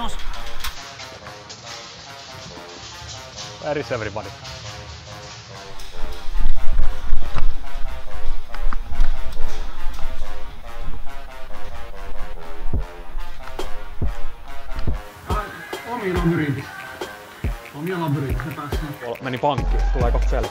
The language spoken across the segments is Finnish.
Miinus. Where is everybody? Omiin labyrintit. Omia labyrinttejä päässä. Tuolla meni pankki. Tuleeko selkä?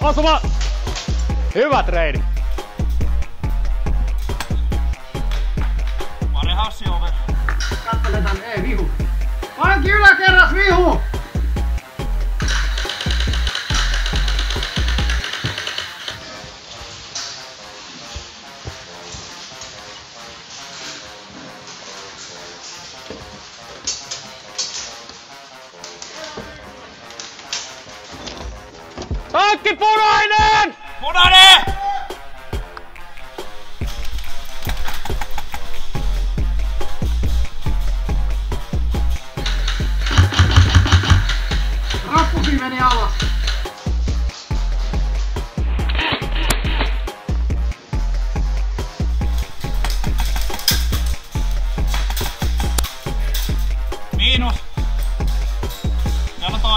Osuma! Hyvä treidi. Pari hassi over. Katteletaan, ei vihu. Pankki yläkerras vihu!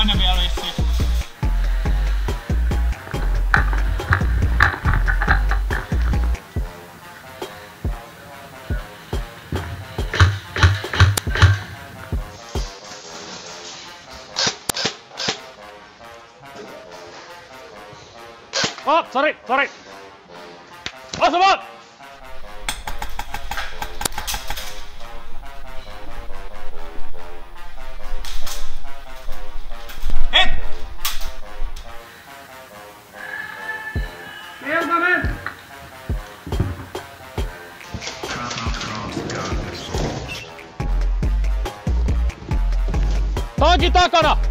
Toinen vielä vissiin. Oh, sorry, sorry. Osuma! Tanki takana! Miinus.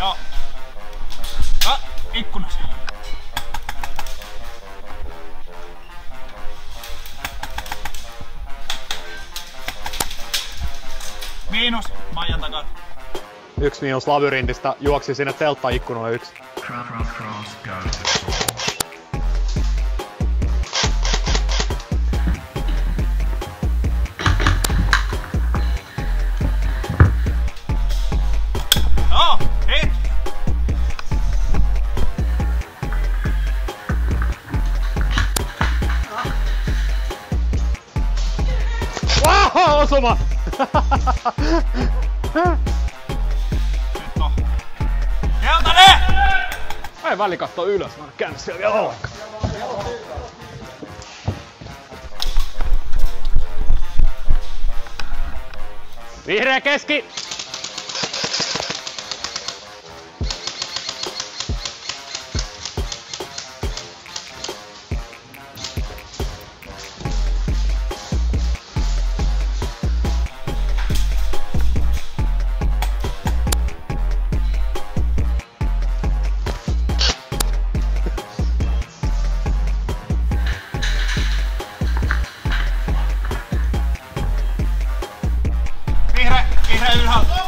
Joo. Ah, ikkunasta. Miinus Maijan takana. Yksi miinus labyrintistä juoksi sinne telttaikkunalle yksi. Cross, cross, cross, go. Keltainen! Ei väli katto ylös, mä en käynyt siellä vielä ollenkaan. Vihreä keski! Vihreä,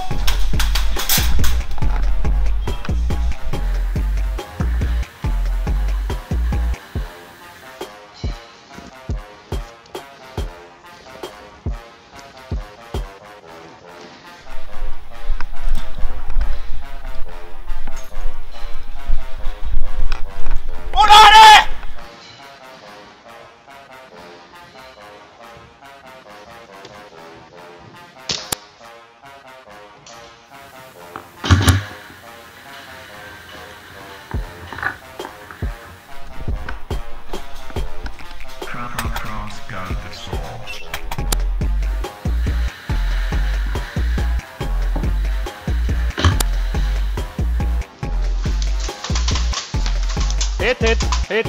Hit, hit, hit.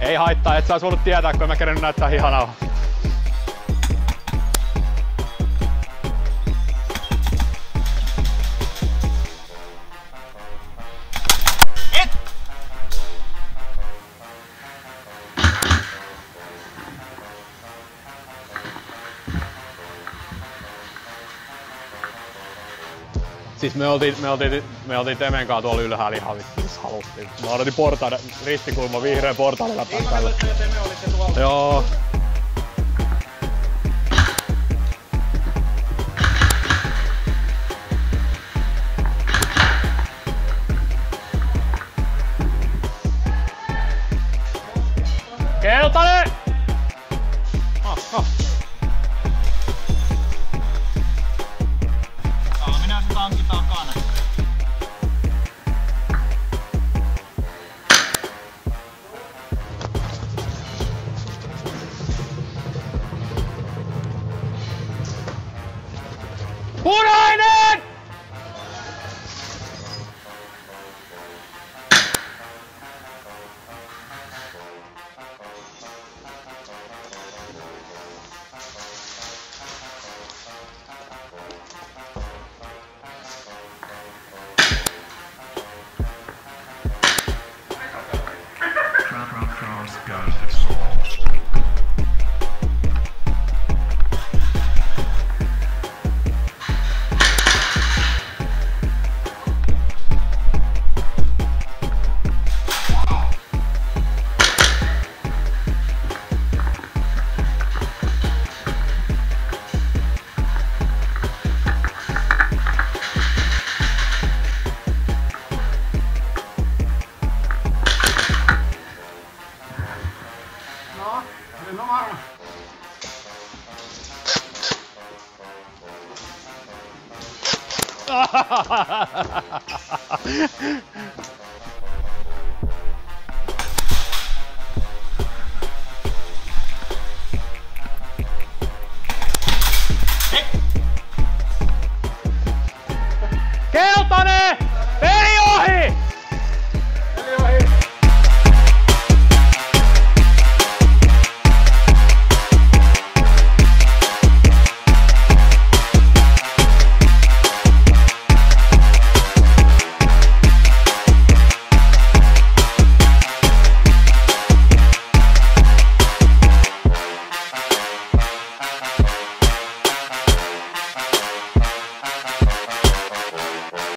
Ei haittaa, et ois voinut tietää, kun mä kerennyt näyttää hihanaa. Siis me oltiin, me oltiin, me oltiin Temen kanssa tuolla ylhäällä ihan vittu, missä haluttiin. Mä odotin portaiden, ristikulma vihreän portaiden läpi tällä. Joo. Keltainen! Punainen! Cross, Yeah.